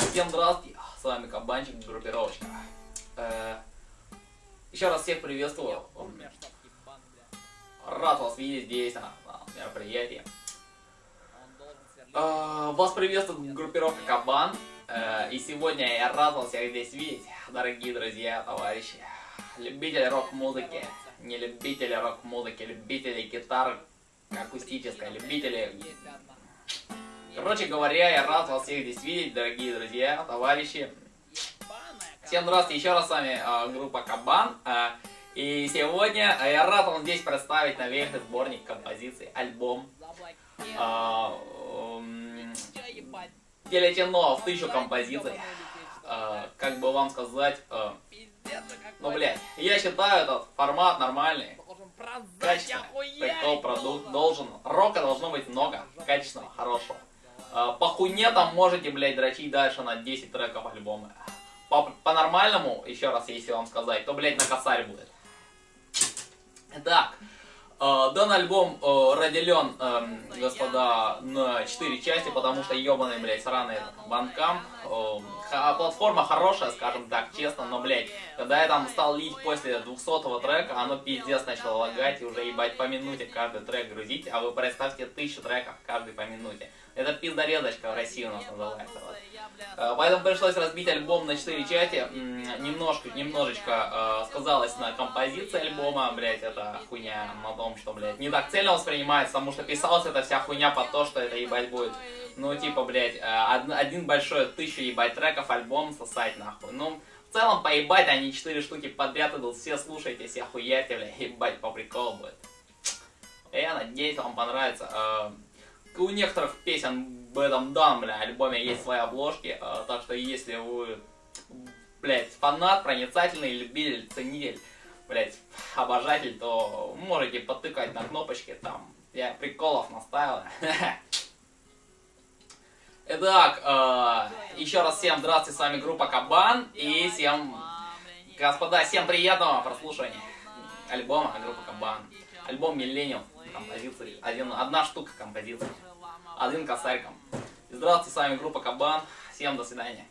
Всем здравствуйте, с вами Кабанчик, группировочка. Э, еще раз всех приветствую. Рад вас видеть здесь, на, на мероприятии. Э, вас приветствует группировка Кабан. Э, и сегодня я рад вас всех здесь видеть, дорогие друзья, товарищи. Любители рок-музыки, не любители рок-музыки, любители гитары акустической, любители Короче говоря, я рад вас всех здесь видеть, дорогие друзья, товарищи. Всем здравствуйте, еще раз с вами э, группа Кабан. Э, и сегодня э, я рад вам здесь представить новейший сборник композиций, альбом. Э, э, Телетено в тысячу композиций. Э, как бы вам сказать... Ну, блядь, я считаю этот формат нормальный. Качественно. Прикол, продукт должен... Рока должно быть много. Качественного, хорошего. Э, по хуйне там можете, блядь, дрочить дальше на 10 треков альбома. По, по еще раз, если вам сказать, то, блядь, на косарь будет. Так, э, данный альбом э, разделен, э, господа, на 4 части, потому что ебаный, блядь, сраный банкам. Э, платформа хорошая, скажем так, честно, но, блядь, когда я там стал лить после 200-го трека, оно пиздец начало лагать и уже, ебать, по минуте каждый трек грузить, а вы представьте тысячу треков каждый по минуте. Это пиздорезочка в России у нас называется. Вот. Э, поэтому пришлось разбить альбом на 4 части. Немножко, немножечко э, сказалось на композиции альбома, блять, это хуйня на том, что, блядь, не так цельно воспринимается, потому что писалась эта вся хуйня под то, что это ебать будет. Ну, типа, блядь, э, один большой тысячу ебать треков, альбом сосать нахуй. Ну, в целом, поебать, они 4 штуки подряд идут, все слушайте, все хуяйте, блядь, ебать, по приколу будет. Я надеюсь, вам понравится у некоторых песен в этом данном, бля, альбоме есть свои обложки, э, так что если вы, блядь, фанат, проницательный, любитель, ценитель, блядь, обожатель, то можете потыкать на кнопочки, там, я приколов наставил. Итак, э, еще раз всем здравствуйте, с вами группа Кабан, и всем, господа, всем приятного прослушивания альбома группы Кабан. Альбом Миллениум, композиции, один, одна штука композиции один косарьком. Здравствуйте, с вами группа Кабан. Всем до свидания.